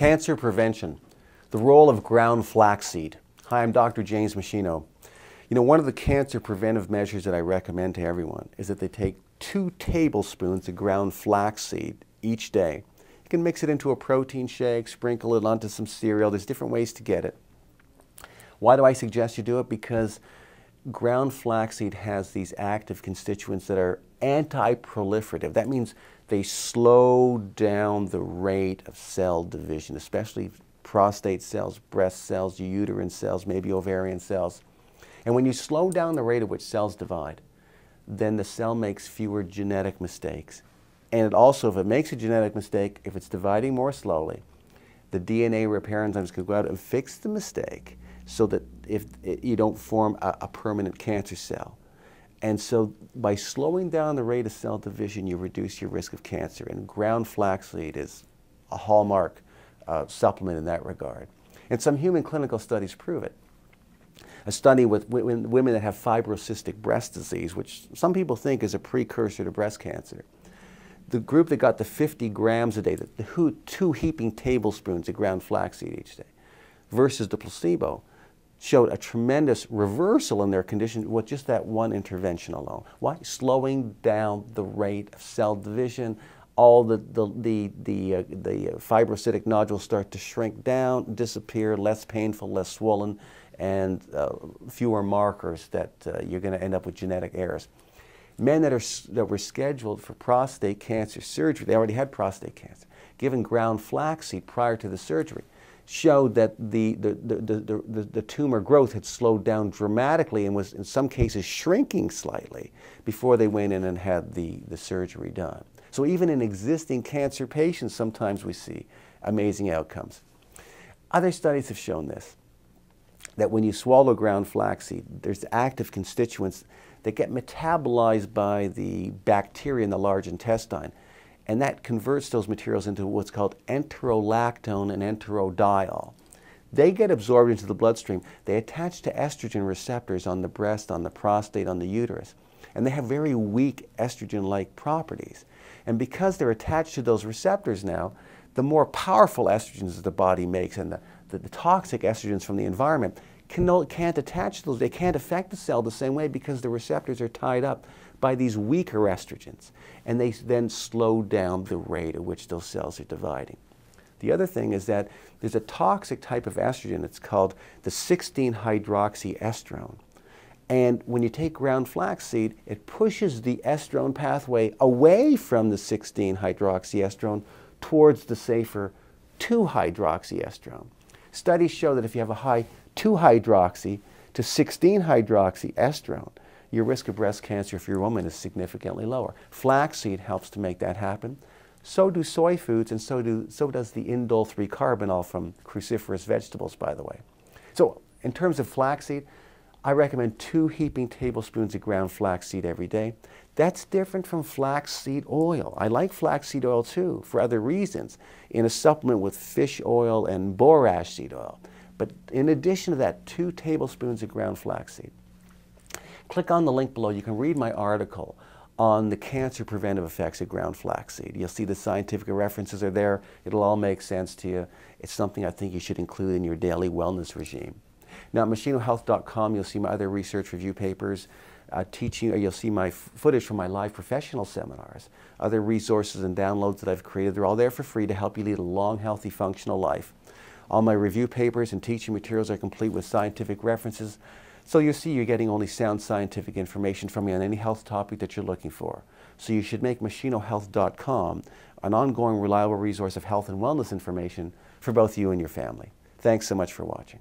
Cancer prevention, the role of ground flaxseed. Hi, I'm Dr. James Meschino. You know, one of the cancer preventive measures that I recommend to everyone is that they take two tablespoons of ground flaxseed each day. You can mix it into a protein shake, sprinkle it onto some cereal. There's different ways to get it. Why do I suggest you do it? Because ground flaxseed has these active constituents that are anti-proliferative. That means they slow down the rate of cell division, especially prostate cells, breast cells, uterine cells, maybe ovarian cells. And when you slow down the rate at which cells divide, then the cell makes fewer genetic mistakes. And it also, if it makes a genetic mistake, if it's dividing more slowly, the DNA repair enzymes can go out and fix the mistake so that if it, you don't form a, a permanent cancer cell. And so by slowing down the rate of cell division, you reduce your risk of cancer. And ground flaxseed is a hallmark uh, supplement in that regard. And some human clinical studies prove it. A study with women that have fibrocystic breast disease, which some people think is a precursor to breast cancer. The group that got the 50 grams a day, the two heaping tablespoons of ground flaxseed each day, versus the placebo, showed a tremendous reversal in their condition with just that one intervention alone. Why? Slowing down the rate of cell division, all the, the, the, the, uh, the fibrocytic nodules start to shrink down, disappear, less painful, less swollen, and uh, fewer markers that uh, you're going to end up with genetic errors. Men that, are, that were scheduled for prostate cancer surgery, they already had prostate cancer, given ground flaxseed prior to the surgery, showed that the, the, the, the, the, tumor growth had slowed down dramatically and was in some cases shrinking slightly before they went in and had the, the surgery done. So even in existing cancer patients, sometimes we see amazing outcomes. Other studies have shown this, that when you swallow ground flaxseed, there's active constituents that get metabolized by the bacteria in the large intestine and that converts those materials into what's called enterolactone and enterodiol. They get absorbed into the bloodstream. They attach to estrogen receptors on the breast, on the prostate, on the uterus. And they have very weak estrogen-like properties. And because they're attached to those receptors now, the more powerful estrogens that the body makes and the, the, the toxic estrogens from the environment can, can't attach those. They can't affect the cell the same way because the receptors are tied up by these weaker estrogens. And they then slow down the rate at which those cells are dividing. The other thing is that there's a toxic type of estrogen. It's called the 16-hydroxyestrone. And when you take ground flaxseed, it pushes the estrone pathway away from the 16-hydroxyestrone towards the safer 2-hydroxyestrone. Studies show that if you have a high 2-hydroxy to 16-hydroxyestrone, your risk of breast cancer if you're a woman is significantly lower. Flaxseed helps to make that happen. So do soy foods, and so, do, so does the indole 3-carbinol from cruciferous vegetables, by the way. So in terms of flaxseed, I recommend two heaping tablespoons of ground flaxseed every day. That's different from flaxseed oil. I like flaxseed oil too, for other reasons, in a supplement with fish oil and borage seed oil. But in addition to that, two tablespoons of ground flaxseed. Click on the link below. You can read my article on the cancer preventive effects of ground flaxseed. You'll see the scientific references are there. It'll all make sense to you. It's something I think you should include in your daily wellness regime. Now, at meschinohealth.com, you'll see my other research review papers, uh, teaching, or you'll see my footage from my live professional seminars, other resources and downloads that I've created. They're all there for free to help you lead a long, healthy, functional life. All my review papers and teaching materials are complete with scientific references so you see you're getting only sound scientific information from me on any health topic that you're looking for. So you should make meschinohealth.com an ongoing reliable resource of health and wellness information for both you and your family. Thanks so much for watching.